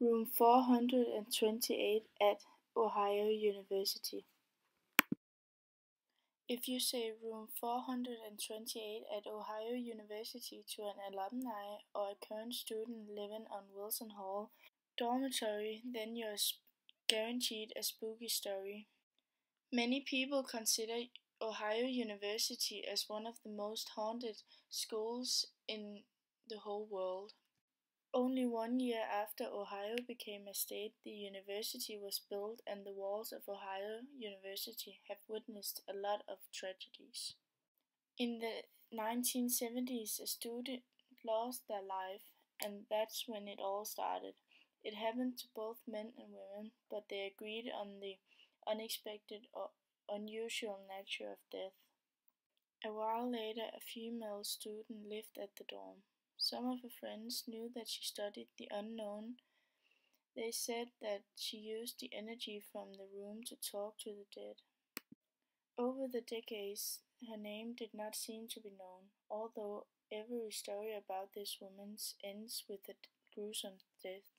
428 at Ohio University. If you say room 428 at Ohio University to an alumni or a current student living on Wilson Hall dormitory, then you're guaranteed a spooky story. Many people consider Ohio University as one of the most haunted schools in the whole world. Only one year after Ohio became a state, the university was built, and the walls of Ohio University have witnessed a lot of tragedies. In the 1970s, a student lost their life, and that's when it all started. It happened to both men and women, but they agreed on the unexpected or unusual nature of death. A while later, a female student lived at the dorm. Some of her friends knew that she studied the unknown. They said that she used the energy from the room to talk to the dead. Over the decades, her name did not seem to be known, although every story about this woman ends with a gruesome death.